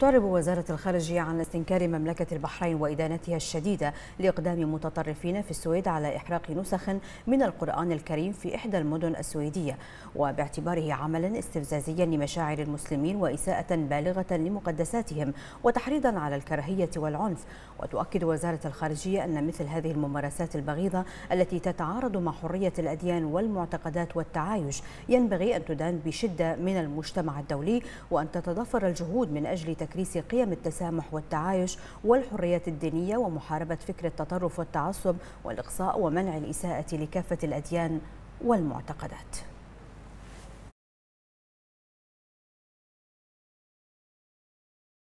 تعرب وزارة الخارجية عن استنكار مملكة البحرين وإدانتها الشديدة لإقدام متطرفين في السويد على إحراق نسخ من القرآن الكريم في إحدى المدن السويدية وباعتباره عملا استفزازيا لمشاعر المسلمين وإساءة بالغة لمقدساتهم وتحريضا على الكراهية والعنف. وتؤكد وزارة الخارجية أن مثل هذه الممارسات البغيضة التي تتعارض مع حرية الأديان والمعتقدات والتعايش ينبغي أن تدان بشدة من المجتمع الدولي وأن تتضافر الجهود من أجل تكريس قيم التسامح والتعايش والحريات الدينية ومحاربة فكر التطرف والتعصب والإقصاء ومنع الإساءة لكافة الأديان والمعتقدات.